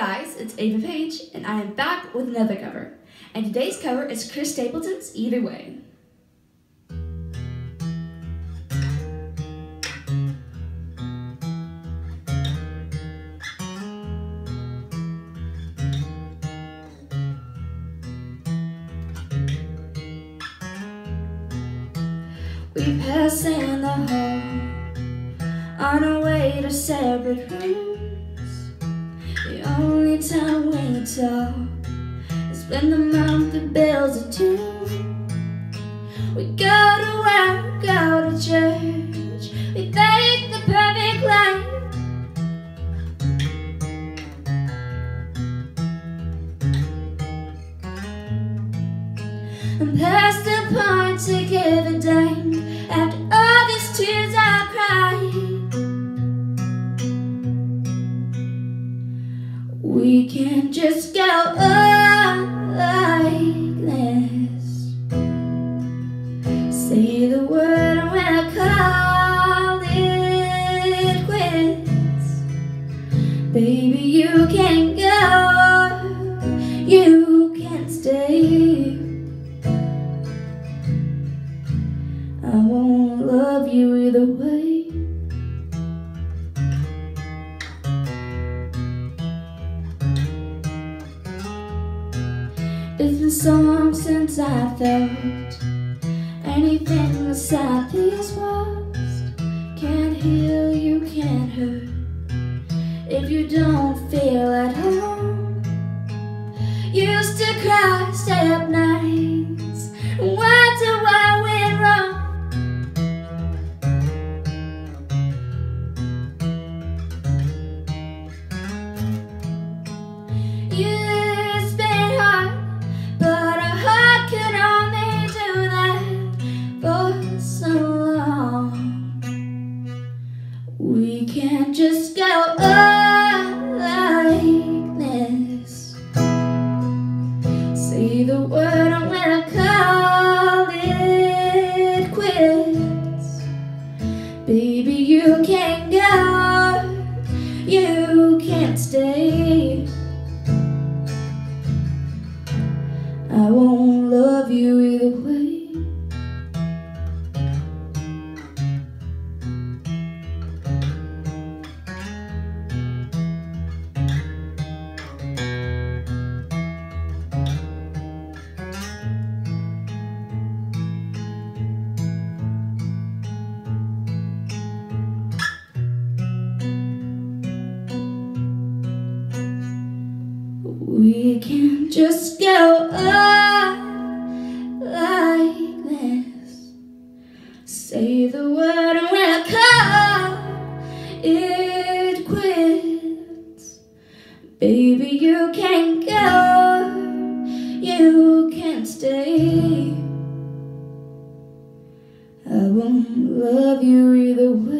guys, it's Ava Paige, and I am back with another cover. And today's cover is Chris Stapleton's Either Way. We pass in the hall on our way to separate rooms. The only time we talk is when the monthly bills are due. We go to work, go to church, we fake the perfect life. And past the point to give a dime can't just go on like this Say the word when I call it quits. Baby, you can't go You can't stay. I won't love you either way. It's been so long since I felt anything beside these walls. Can't heal, you can't hurt if you don't feel at home. Used to cry, stay up nights, wonder why went wrong. It's just go on like this. Say the word, I'm gonna call it quits. Baby, you can't go, you can't stay. Just go on like this. Say the word and when I call it quits. Baby, you can't go, you can't stay. I won't love you either way.